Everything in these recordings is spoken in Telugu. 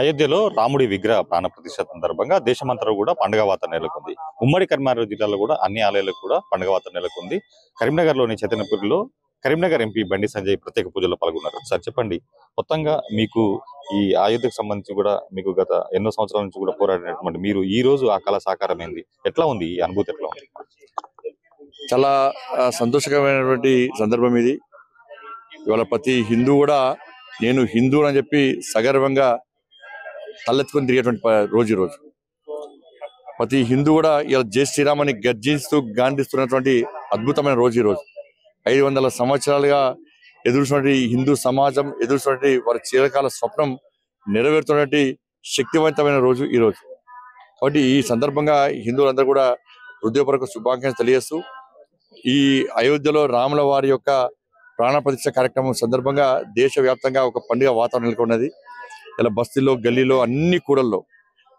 అయోధ్యలో రాముడి విగ్రహ ప్రాణ ప్రతిష్ఠ సందర్భంగా దేశమంతటా కూడా పండుగ వాతావరణం నెలకొంది. ఉమ్మడి కరీంనగర్ జిల్లాలో కూడా అన్ని ఆలయాలకు కూడా పండుగ వాతావరణం నెలకొంది. కరీంనగర్లోని చైతన్యపురిలో కరీంనగర్ ఎంపీ బండి సంజయ్ ప్రత్యేక పూజలో పాల్గొన్నారు. సార్ చెప్పండి. మొత్తంగా మీకు ఈ అయోధ్యకు సంబంధించి కూడా మీకు గత ఎన్నో సంవత్సరాల నుంచి కూడా పోరాడినటువంటి మీరు ఈ రోజు ఆ కళ సాకారమైంది ఎట్లా ఉంది? ఈ అనుభూతి ఎట్లా ఉంది? చాలా సంతోషకరమైనటువంటి సందర్భం ఇది. ఇవాళ ప్రతి హిందూ కూడా నేను హిందూ అని చెప్పి సగర్వంగా తలెత్తుకొని తిరిగేటువంటి రోజు ఈ రోజు. ప్రతి హిందూ కూడా ఇలా జై శ్రీరామ్ గర్జిస్తూ గాంధిస్తున్నటువంటి అద్భుతమైన రోజు ఈ రోజు. ఐదు వందల సంవత్సరాలుగా ఎదురుస్తున్నటువంటి హిందూ సమాజం ఎదురుచున్నటువంటి వారి చీరకాల స్వప్నం నెరవేరుతున్నటువంటి శక్తివంతమైన రోజు ఈ రోజు. కాబట్టి ఈ సందర్భంగా హిందువులందరూ కూడా హృదయపూర్వక శుభాకాంక్షలు తెలియజేస్తూ ఈ అయోధ్యలో రాముల వారి యొక్క ప్రాణ కార్యక్రమం సందర్భంగా దేశవ్యాప్తంగా ఒక పండుగ వాతావరణం నెలకొన్నది ఇలా బస్తీలో గల్లీలో అన్ని కూడల్లో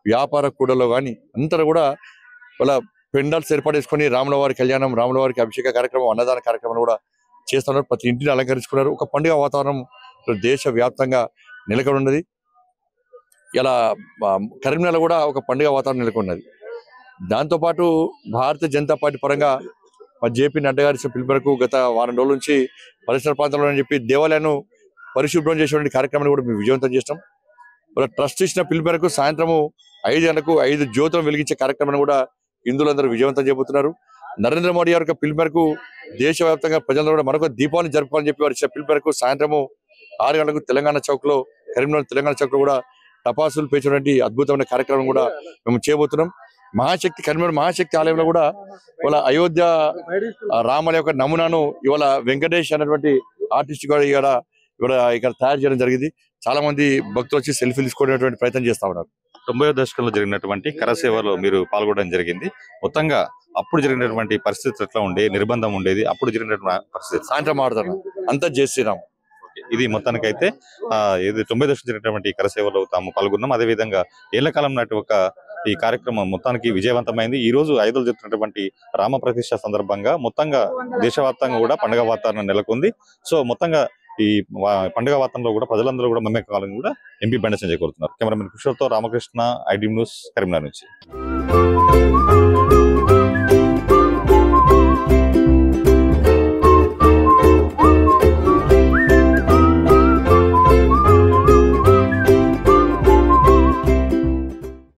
వ్యాపార కూడల్లో కానీ అంతా కూడా ఇలా పెండాల్స్ ఏర్పాటు చేసుకొని రాముల వారి కళ్యాణం రాముల వారికి అభిషేక కార్యక్రమం అన్నదాన కార్యక్రమం కూడా చేస్తున్నారు. ప్రతి ఇంటిని అలంకరించుకున్నారు. ఒక పండుగ వాతావరణం దేశ వ్యాప్తంగా నెలకొని ఉన్నది ఇలా కరీంనగర్ కూడా ఒక పండుగ వాతావరణం నెలకొన్నది. దాంతోపాటు భారతీయ జనతా పార్టీ పరంగా మా జేపీ నడ్డా గారి పిలుపునకు గత వారం రోజుల నుంచి పరిసర ప్రాంతాల్లో అని చెప్పి దేవాలయాన్ని పరిశుభ్రం చేసేటువంటి కార్యక్రమాన్ని కూడా మేము విజయవంతం చేస్తాం ట్రస్ట్ ఇచ్చిన పిలుపు మేరకు సాయంత్రము ఐదు గంటలకు ఐదు జ్యోతులను వెలిగించే కార్యక్రమాన్ని కూడా హిందువులందరూ విజయవంతం చేయబోతున్నారు. నరేంద్ర మోడీ గారి యొక్క పిలుపు మేరకు దేశవ్యాప్తంగా ప్రజలందరూ కూడా మరొక దీపావళి జరపాలని చెప్పి వారు ఇచ్చిన పిలుపు మేరకు సాయంత్రము ఆరు గంటలకు తెలంగాణ చౌక్లో కరీంనగర్ తెలంగాణ చౌక్లో కూడా టపాసులు పేర్చినటువంటి అద్భుతమైన కార్యక్రమం కూడా మేము చేయబోతున్నాం. మహాశక్తి కరీంనగర్ మహాశక్తి ఆలయంలో కూడా ఇవాళ అయోధ్య ఆ రాముల యొక్క నమూనాను ఇవాళ వెంకటేష్ అనేటువంటి ఆర్టిస్ట్ గారు ఇక్కడ ఇక్కడ ఇక్కడ తయారు చేయడం జరిగింది. చాలా మంది భక్తులు వచ్చి సెల్ఫీ తీసుకునేటువంటి ప్రయత్నం చేస్తా ఉన్నారు. తొంభై దశకంలో జరిగినటువంటి కరసేవలో మీరు పాల్గొనడం జరిగింది. మొత్తంగా అప్పుడు జరిగినటువంటి పరిస్థితి ఎట్లా ఉండే నిర్బంధం ఉండేది అప్పుడు జరిగినటువంటి పరిస్థితి సాయంత్రం ఆడతాను అంతా శ్రీరామ్ ఇది మొత్తానికైతే ఆ ఇది తొంభై దశలు జరిగినటువంటి కరసేవలో తాము పాల్గొన్నాం. అదే విధంగా ఏళ్ళ కాలం నాటి ఒక ఈ కార్యక్రమం మొత్తానికి విజయవంతమైంది. ఈ రోజు ఐదులు జరుగుతున్నటువంటి రామ ప్రతిష్ట సందర్భంగా మొత్తంగా దేశవ్యాప్తంగా కూడా పండుగ వాతావరణం నెలకొంది. సో మొత్తంగా ఈ వా- పండుగ వాతావరణంలో కూడా ప్రజలందరూ కూడా మమ్మకాలని కూడా ఎంపీ బండి సంజయ్ కోరుతున్నారు. కెమెరామెన్ కిషోర్తో రామకృష్ణ ఐడి న్యూస్ కరీంనగర్ నుంచి.